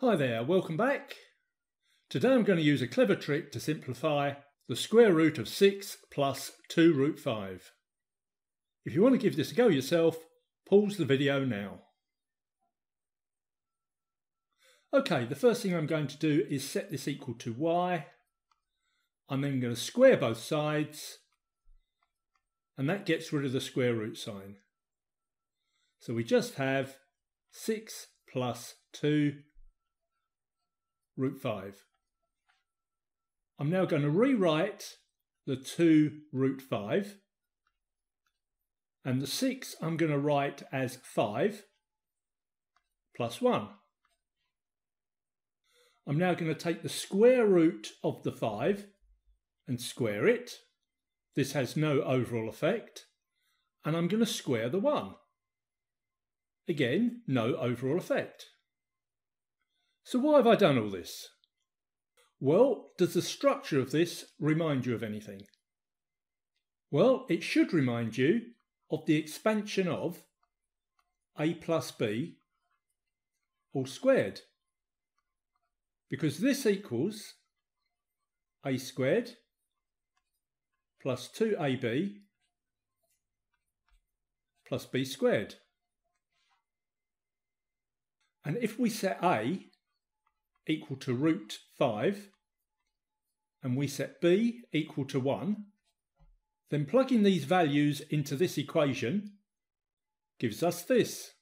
Hi there, welcome back. Today I'm going to use a clever trick to simplify the square root of 6 plus 2 root 5. If you want to give this a go yourself, pause the video now. Okay, the first thing I'm going to do is set this equal to y. I'm then going to square both sides and that gets rid of the square root sign. So we just have 6 plus 2 root 5. I'm now going to rewrite the 2 root 5 and the 6 I'm going to write as 5 plus 1. I'm now going to take the square root of the 5 and square it. This has no overall effect. And I'm going to square the 1. Again, no overall effect. So why have I done all this? Well, does the structure of this remind you of anything? Well, it should remind you of the expansion of a plus b all squared. Because this equals a squared plus 2ab plus b squared. And if we set a equal to root 5 and we set b equal to 1, then plugging these values into this equation gives us this.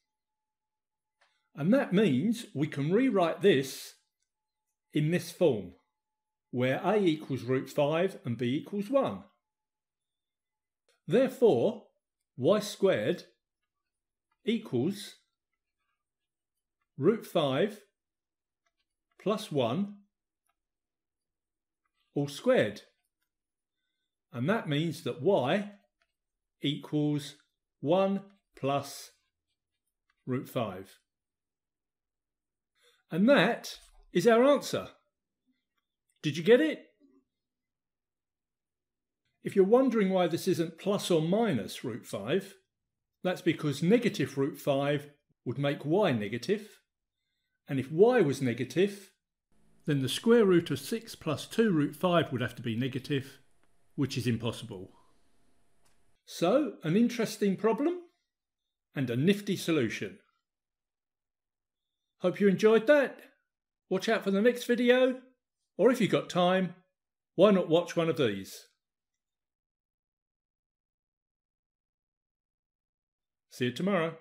And that means we can rewrite this in this form, where a equals root 5 and b equals 1. Therefore, y squared equals root 5 plus 1 all squared. And that means that y equals 1 plus root 5. And that is our answer. Did you get it? If you're wondering why this isn't plus or minus root 5, that's because negative root 5 would make y negative, and if y was negative, then the square root of 6 plus 2 root 5 would have to be negative, which is impossible. So, an interesting problem and a nifty solution. Hope you enjoyed that. Watch out for the next video, or if you've got time, why not watch one of these? See you tomorrow.